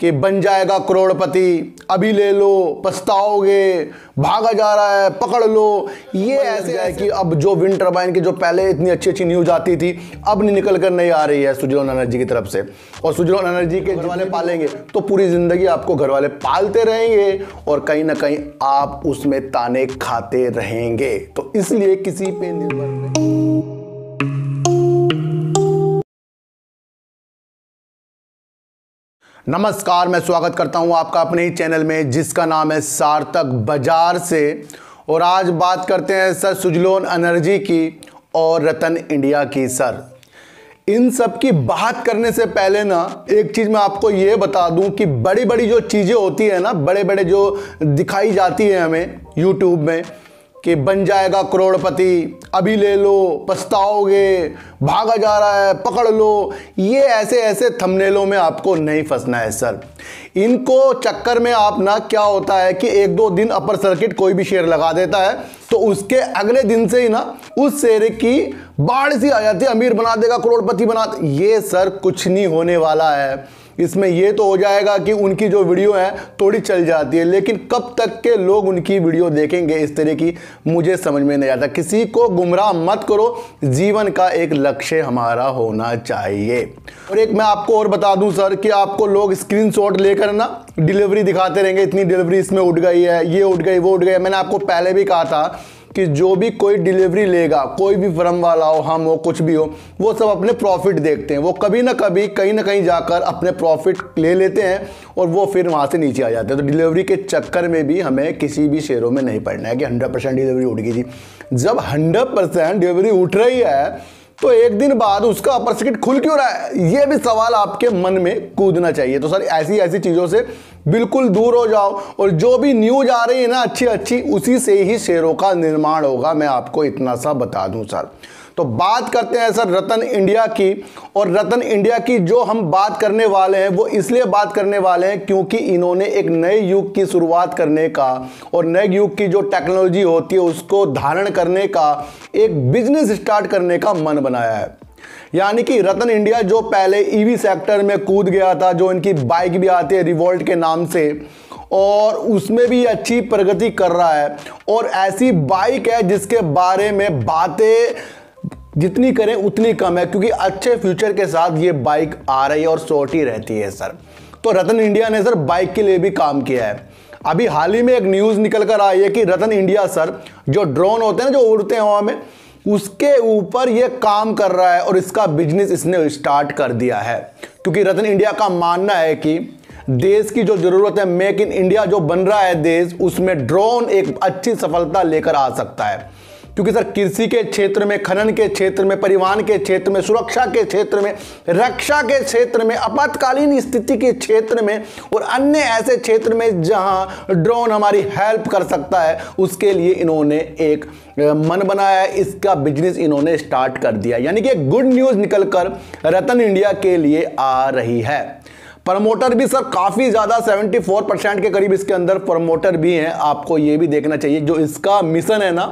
कि बन जाएगा करोड़पति अभी ले लो पछताओगे भागा जा रहा है पकड़ लो। ये ऐसे है कि अब जो विंड टर्बाइन की जो पहले इतनी अच्छी अच्छी न्यूज़ आती थी अब नहीं निकल कर नहीं आ रही है सुजलोन एनर्जी की तरफ़ से। और सुजलोन एनर्जी के घर वाले पालेंगे। तो पूरी ज़िंदगी आपको घर वाले पालते रहेंगे और कहीं ना कहीं आप उसमें ताने खाते रहेंगे। तो इसलिए किसी पे निर्भर नहीं। नमस्कार, मैं स्वागत करता हूँ आपका अपने ही चैनल में, जिसका नाम है सार्थक बाज़ार से। और आज बात करते हैं सर सुजलोन एनर्जी की और रतन इंडिया की, सर। इन सब की बात करने से पहले ना, एक चीज़ मैं आपको ये बता दूँ कि बड़ी बड़ी जो चीज़ें होती है ना बड़े बड़े जो दिखाई जाती है हमें यूट्यूब में कि बन जाएगा करोड़पति, अभी ले लो, पछताओगे, भागा जा रहा है, पकड़ लो। ये ऐसे ऐसे थंबनेलों में आपको नहीं फंसना है सर इनको चक्कर में आप ना, क्या होता है कि एक दो दिन अपर सर्किट कोई भी शेयर लगा देता है तो उसके अगले दिन से ही ना, उस शेयर की बाढ़ सी आ जाती है, अमीर बना देगा, करोड़पति बना ये सर कुछ नहीं होने वाला है। इसमें यह तो हो जाएगा कि उनकी जो वीडियो है थोड़ी चल जाती है, लेकिन कब तक के लोग उनकी वीडियो देखेंगे इस तरह की, मुझे समझ में नहीं आता। किसी को गुमराह मत करो, जीवन का एक लक्ष्य हमारा होना चाहिए। और एक मैं आपको और बता दूँ, सर, कि आपको लोग स्क्रीनशॉट लेकर ना डिलीवरी दिखाते रहेंगे, इतनी डिलीवरी इसमें उठ गई है, ये उठ गई, वो उठ गई मैंने आपको पहले भी कहा था कि जो भी कोई डिलीवरी लेगा, कोई भी फर्म वाला हो, हम हो, कुछ भी हो, वो सब अपने प्रॉफिट देखते हैं। वो कभी ना कभी, कहीं ना कहीं जाकर अपने प्रॉफिट ले लेते हैं और वो फिर वहाँ से नीचे आ जाते हैं। तो डिलीवरी के चक्कर में भी हमें किसी भी शेयरों में नहीं पड़ना है कि हंड्रेड परसेंट डिलीवरी उठ गई थी। जब हंड्रेड परसेंट डिलीवरी उठ रही है तो एक दिन बाद उसका अपर सर्किट खुल क्यों रहा है? ये भी सवाल आपके मन में कूदना चाहिए। तो सर, ऐसी ऐसी चीज़ों से बिल्कुल दूर हो जाओ और जो भी न्यूज़ आ रही है ना, अच्छी अच्छी, उसी से ही शेयरों का निर्माण होगा। मैं आपको इतना सा बता दूँ, सर। तो बात करते हैं सर रतन इंडिया की। और रतन इंडिया की जो हम बात करने वाले हैं, वो इसलिए बात करने वाले हैं क्योंकि इन्होंने एक नए युग की शुरुआत करने का और नए युग की जो टेक्नोलॉजी होती है, उसको धारण करने का, एक बिज़नेस स्टार्ट करने का मन बनाया है। यानी कि रतन इंडिया जो पहले ईवी सेक्टर में कूद गया था, जो इनकी बाइक भी आती है रिवोल्ट के नाम से, और उसमें भी अच्छी प्रगति कर रहा है। और ऐसी बाइक है जिसके बारे में बातें जितनी करें उतनी कम है, क्योंकि अच्छे फ्यूचर के साथ ये बाइक आ रही है और सोटी रहती है सर तो रतन इंडिया ने सर बाइक के लिए भी काम किया है। अभी हाल ही में एक न्यूज़ निकल कर आई है कि रतन इंडिया सर जो ड्रोन होते हैं ना, जो उड़ते हैं हवा में, उसके ऊपर ये काम कर रहा है और इसका बिज़नेस इसने स्टार्ट कर दिया है। क्योंकि रतन इंडिया का मानना है कि देश की जो ज़रूरत है मेक इन इंडिया जो बन रहा है देश, उसमें ड्रोन एक अच्छी सफलता लेकर आ सकता है। क्योंकि सर, कृषि के क्षेत्र में, खनन के क्षेत्र में, परिवहन के क्षेत्र में, सुरक्षा के क्षेत्र में, रक्षा के क्षेत्र में, आपातकालीन स्थिति के क्षेत्र में और अन्य ऐसे क्षेत्र में जहाँ ड्रोन हमारी हेल्प कर सकता है, उसके लिए इन्होंने एक मन बनाया इसका बिज़नेस इन्होंने स्टार्ट कर दिया यानी कि गुड न्यूज़ निकलकर रतन इंडिया के लिए आ रही है। प्रमोटर भी सर, काफ़ी ज़्यादा 74 परसेंट के करीब इसके अंदर प्रमोटर भी हैं। आपको ये भी देखना चाहिए। जो इसका मिशन है ना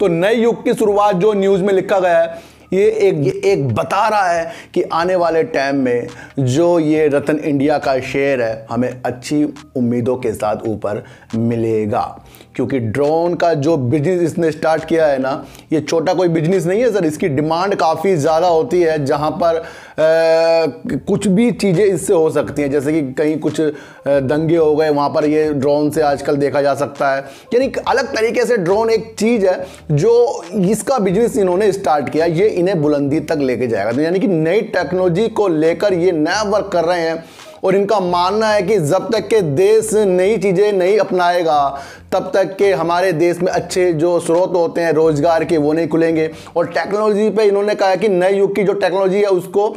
तो नए युग की शुरुआत जो न्यूज़ में लिखा गया है, ये एक ये एक बता रहा है कि आने वाले टाइम में जो ये रतन इंडिया का शेयर है, हमें अच्छी उम्मीदों के साथ ऊपर मिलेगा। क्योंकि ड्रोन का जो बिज़नेस इसने स्टार्ट किया है ना ये छोटा कोई बिज़नेस नहीं है सर इसकी डिमांड काफ़ी ज़्यादा होती है जहाँ पर आ, कुछ भी चीज़ें इससे हो सकती हैं। जैसे कि कहीं कुछ दंगे हो गए वहाँ पर ये ड्रोन से आजकल देखा जा सकता है। यानी अलग तरीके से ड्रोन एक चीज़ है जो इसका बिज़नेस इन्होंने स्टार्ट किया ये इन्हें बुलंदी तक लेके जाएगा। तो यानी कि नई टेक्नोलॉजी को लेकर ये नया वर्क कर रहे हैं और इनका मानना है कि जब तक के देश नई चीज़ें नहीं अपनाएगा, तब तक के हमारे देश में अच्छे जो स्रोत होते हैं, रोज़गार के, वो नहीं खुलेंगे। और टेक्नोलॉजी पे इन्होंने कहा कि नए युग की जो टेक्नोलॉजी है, उसको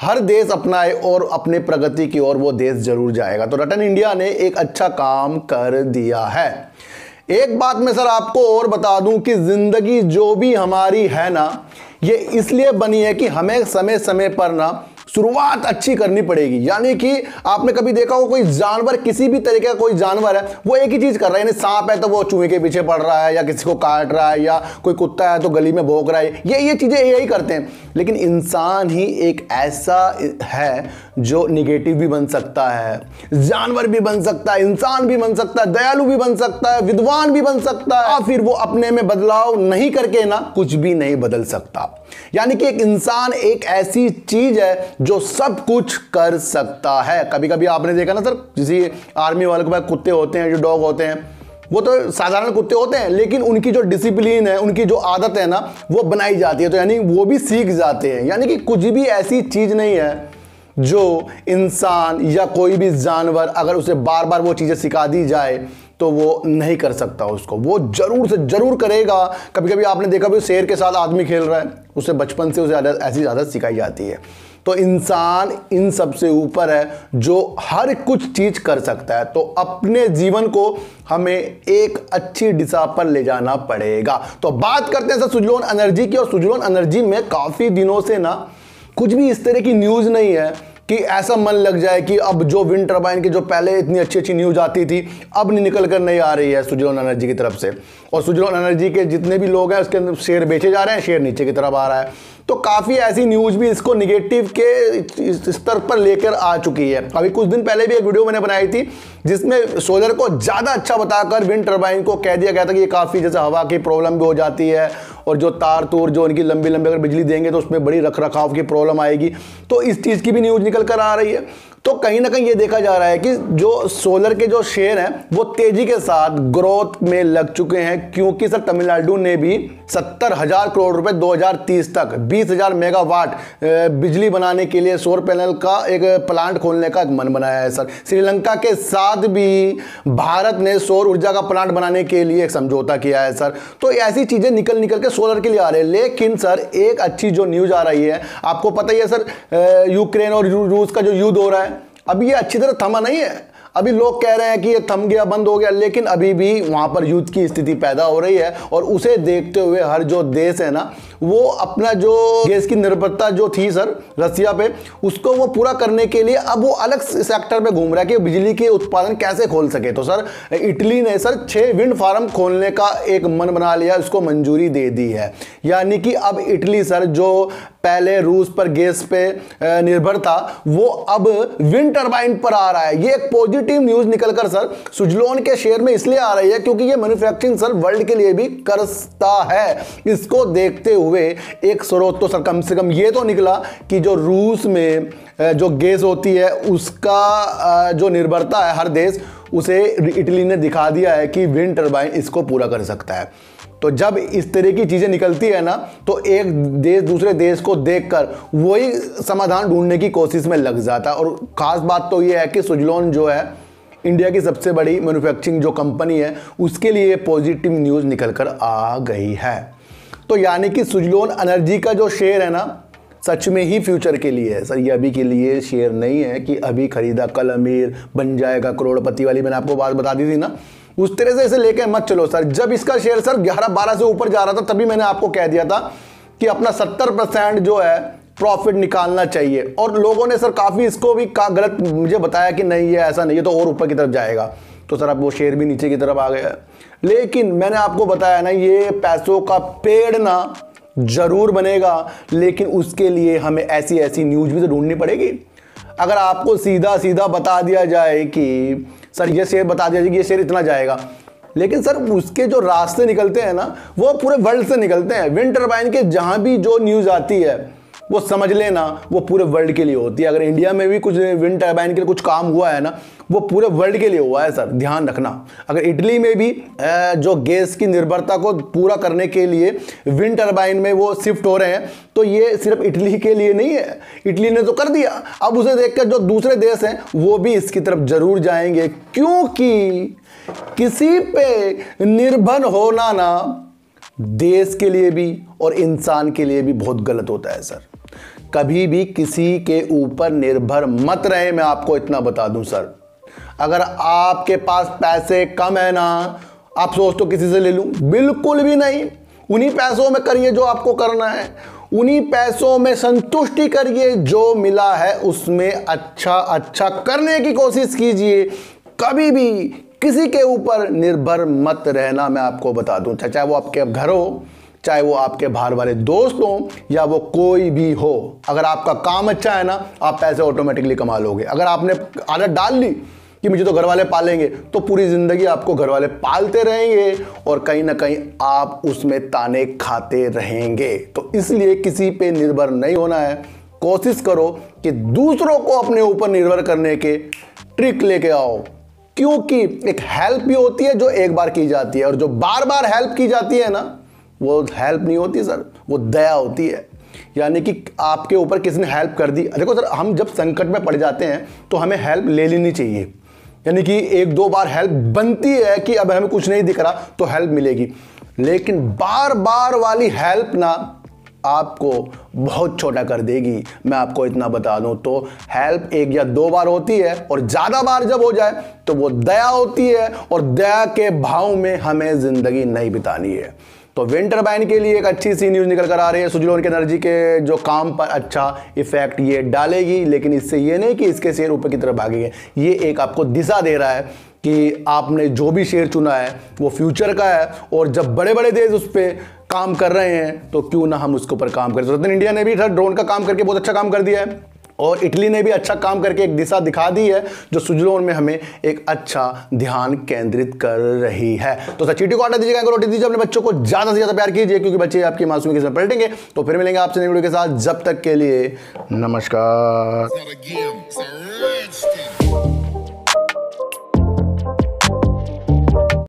हर देश अपनाए और अपने प्रगति की ओर वो देश ज़रूर जाएगा। तो रटन इंडिया ने एक अच्छा काम कर दिया है। एक बात मैं सर आपको और बता दूँ कि ज़िंदगी जो भी हमारी है ना, ये इसलिए बनी है कि हमें समय समय पर ना शुरुआत अच्छी करनी पड़ेगी। यानी कि आपने कभी देखा हो, कोई जानवर, किसी भी तरीके का कोई जानवर है, वो एक ही चीज़ कर रहा है। यानी सांप है तो वो चूहे के पीछे पड़ रहा है, या किसी को काट रहा है, या कोई कुत्ता है तो गली में भोग रहा है। ये ये चीज़ें यही करते हैं। लेकिन इंसान ही एक ऐसा है जो निगेटिव भी बन सकता है, जानवर भी बन सकता है, इंसान भी बन सकता है, दयालु भी बन सकता है, विद्वान भी बन सकता है। फिर वो अपने में बदलाव नहीं करके ना कुछ भी नहीं बदल सकता। यानी कि एक इंसान एक ऐसी चीज़ है जो सब कुछ कर सकता है। कभी कभी आपने देखा ना सर, किसी आर्मी वाले के पास कुत्ते होते हैं, जो डॉग होते हैं, वो तो साधारण कुत्ते होते हैं, लेकिन उनकी जो डिसिप्लिन है, उनकी जो आदत है ना, वो बनाई जाती है। तो यानी वो भी सीख जाते हैं। यानी कि कुछ भी ऐसी चीज़ नहीं है, जो इंसान या कोई भी जानवर अगर उसे बार बार वो चीज़ें सिखा दी जाए तो वो नहीं कर सकता उसको। वो ज़रूर से ज़रूर करेगा। कभी कभी आपने देखा भी, शेर के साथ आदमी खेल रहा है, उसे बचपन से उसे ऐसी आदत सिखाई जाती है। तो इंसान इन सबसे ऊपर है, जो हर कुछ चीज़ कर सकता है। तो अपने जीवन को हमें एक अच्छी दिशा पर ले जाना पड़ेगा। तो बात करते हैं सर सुजलोन एनर्जी की। और सुजलोन एनर्जी में काफ़ी दिनों से ना, कुछ भी इस तरह की न्यूज़ नहीं है कि ऐसा मन लग जाए कि अब जो विंड टर्बाइन की जो पहले इतनी अच्छी अच्छी न्यूज़ आती थी, अब नहीं निकल कर नहीं आ रही है सुजलोन एनर्जी की तरफ़ से। और सुजलोन एनर्जी के जितने भी लोग हैं, उसके अंदर शेयर बेचे जा रहे हैं शेयर नीचे की तरफ़ आ रहा है। तो काफ़ी ऐसी न्यूज़ भी इसको निगेटिव के स्तर पर लेकर आ चुकी है। अभी कुछ दिन पहले भी एक वीडियो मैंने बनाई थी, जिसमें सोलर को ज़्यादा अच्छा बताकर विंड टर्बाइन को कह दिया गया था कि ये काफ़ी जैसे हवा की प्रॉब्लम भी हो जाती है और जो तार तूर जो उनकी लंबी लंबी अगर बिजली देंगे तो उसमें बड़ी रख रखाव की प्रॉब्लम आएगी। तो इस चीज़ की भी न्यूज़ निकल कर आ रही है। तो कहीं ना कहीं ये देखा जा रहा है कि जो सोलर के जो शेयर हैं, वो तेज़ी के साथ ग्रोथ में लग चुके हैं, क्योंकि सर तमिलनाडु ने भी सत्तर हज़ार करोड़ रुपए 2030 तक, बीस हज़ार मेगावाट बिजली बनाने के लिए सौर पैनल का एक प्लांट खोलने का एक मन बनाया है सर। श्रीलंका के साथ भी भारत ने सौर ऊर्जा का प्लांट बनाने के लिए एक समझौता किया है सर। तो ऐसी चीज़ें निकल निकल के सोलर के लिए आ रहे हैं, लेकिन सर एक अच्छी जो न्यूज़ आ रही है, आपको पता ही है सर यूक्रेन और रूस का जो युद्ध हो रहा है अभी ये अच्छी तरह थमा नहीं है। अभी लोग कह रहे हैं कि ये थम गया, बंद हो गया, लेकिन अभी भी वहाँ पर युद्ध की स्थिति पैदा हो रही है और उसे देखते हुए हर जो देश है ना वो अपना जो गैस की निर्भरता जो थी सर, रसिया पे, उसको वो पूरा करने के लिए अब वो अलग सेक्टर में घूम रहा है कि बिजली के उत्पादन कैसे खोल सके। तो सर, इटली ने सर छह विंड फार्म खोलने का एक मन बना लिया, उसको मंजूरी दे दी है। यानी कि अब इटली सर, जो पहले रूस पर गैस पे निर्भर था, वो अब विंड टर्बाइन पर आ रहा है। ये एक पॉजिटिव न्यूज़ निकलकर सर सुजलोन के शेयर में इसलिए आ रही है क्योंकि ये मैन्युफैक्चरिंग सर वर्ल्ड के लिए भी करता है। इसको देखते हुए एक स्रोत तो सर कम से कम ये तो निकला कि जो रूस में जो गैस होती है, उसका जो निर्भरता है हर देश, उसे इटली ने दिखा दिया है कि विंड टर्बाइन इसको पूरा कर सकता है। तो जब इस तरह की चीज़ें निकलती है ना तो एक देश, दूसरे देश को देखकर वही समाधान ढूँढने की कोशिश में लग जाता है। और ख़ास बात तो ये है कि सुजलोन जो है, इंडिया की सबसे बड़ी मैन्युफैक्चरिंग जो कंपनी है, उसके लिए पॉजिटिव न्यूज़ निकल कर आ गई है। तो यानी कि सुजलोन एनर्जी का जो शेयर है ना, सच में ही फ्यूचर के लिए है। सर, ये अभी के लिए शेयर नहीं है कि अभी खरीदा कल अमीर बन जाएगा करोड़पति वाली। मैंने आपको बात बता दी थी ना, उस तरह से इसे लेके मत चलो सर। जब इसका शेयर सर ग्यारह बारह से ऊपर जा रहा था, तभी मैंने आपको कह दिया था कि अपना सत्तर परसेंट जो है, प्रॉफिट निकालना चाहिए। और लोगों ने सर काफ़ी इसको भी का गलत मुझे बताया कि नहीं, ये ऐसा नहीं है तो और ऊपर की तरफ़ जाएगा। तो सर अब वो शेयर भी नीचे की तरफ़ आ गया। लेकिन मैंने आपको बताया ना, ये पैसों का पेड़ ना ज़रूर बनेगा, लेकिन उसके लिए हमें ऐसी ऐसी न्यूज़ भी तो ढूंढनी पड़ेगी। अगर आपको सीधा सीधा बता दिया जाए कि, सर ये शेयर बता दिया जाए कि ये शेयर इतना जाएगा। लेकिन सर उसके जो रास्ते निकलते हैं ना, वो पूरे वर्ल्ड से निकलते हैं। विंड टर्बाइन के जहाँ भी जो न्यूज़ आती है वो समझ लेना, वो पूरे वर्ल्ड के लिए होती है। अगर इंडिया में भी कुछ विंड टर्बाइन के लिए कुछ काम हुआ है ना, वो पूरे वर्ल्ड के लिए हुआ है सर, ध्यान रखना। अगर इटली में भी जो गैस की निर्भरता को पूरा करने के लिए विंड टर्बाइन में वो शिफ्ट हो रहे हैं तो ये सिर्फ़ इटली के लिए नहीं है। इटली ने तो कर दिया। अब उसे देखकर जो दूसरे देश हैं, वो भी इसकी तरफ़ ज़रूर जाएँगे। क्योंकि किसी पे निर्भर होना ना, देश के लिए भी और इंसान के लिए भी बहुत गलत होता है, सर। कभी भी किसी के ऊपर निर्भर मत रहे, मैं आपको इतना बता दूँ, सर। अगर आपके पास पैसे कम है ना आप सोच तो किसी से ले लूँ। बिल्कुल भी नहीं। उन्हीं पैसों में करिए जो आपको करना है। उन्हीं पैसों में संतुष्टि करिए, जो मिला है उसमें अच्छा अच्छा करने की कोशिश कीजिए। कभी भी किसी के ऊपर निर्भर मत रहना, मैं आपको बता दूँ। चाहे वो आपके घर हो। चाहे वो आपके बाहर वाले दोस्त हों या वो कोई भी हो। अगर आपका काम अच्छा है ना, आप पैसे ऑटोमेटिकली कमा लोगे। अगर आपने आदत डाल ली कि मुझे तो घर वाले पालेंगे तो पूरी ज़िंदगी आपको घर वाले पालते रहेंगे और कहीं ना कहीं आप उसमें ताने खाते रहेंगे। तो इसलिए किसी पे निर्भर नहीं होना है। कोशिश करो कि दूसरों को अपने ऊपर निर्भर करने के ट्रिक लेके आओ। क्योंकि एक हेल्प भी होती है जो एक बार की जाती है, और जो बार बार हेल्प की जाती है ना वो हेल्प नहीं होती सर, वो दया होती है। यानी कि आपके ऊपर किसी ने हेल्प कर दी? देखो सर, हम जब संकट में पड़ जाते हैं तो हमें हेल्प ले लेनी चाहिए। यानी कि एक दो बार हेल्प बनती है कि अब हमें कुछ नहीं दिख रहा तो हेल्प मिलेगी। लेकिन बार बार वाली हेल्प ना आपको बहुत छोटा कर देगी। मैं आपको इतना बता दूँ तो हेल्प एक या दो बार होती है और ज़्यादा बार जब हो जाए तो वो दया होती है और दया के भाव में हमें ज़िंदगी नहीं बितानी है। तो विंटर टर्बाइन के लिए एक अच्छी सी न्यूज़ निकल कर आ रही है। सुजलोन की एनर्जी के जो काम पर अच्छा इफ़ेक्ट ये डालेगी, लेकिन इससे ये नहीं कि इसके शेयर ऊपर की तरफ़ भागेंगे। ये एक आपको दिशा दे रहा है कि आपने जो भी शेयर चुना है, वो फ्यूचर का है, और जब बड़े बड़े देश उस पर काम कर रहे हैं तो क्यों ना हम उसके ऊपर काम करें। तो इंडिया ने भी ड्रोन का काम करके बहुत अच्छा काम कर दिया है। और इटली ने भी अच्छा काम करके एक दिशा दिखा दी है, जो सुजलोन में हमें एक अच्छा ध्यान केंद्रित कर रही है। तो सर, चीटी को आटा दीजिएगा रोटी दीजिए, अपने बच्चों को ज़्यादा से ज़्यादा प्यार कीजिए, क्योंकि बच्चे आपकी मासूमी के पलटेंगे। तो फिर मिलेंगे आपसे नई वीडियो के साथ, जब तक के लिए, नमस्कार।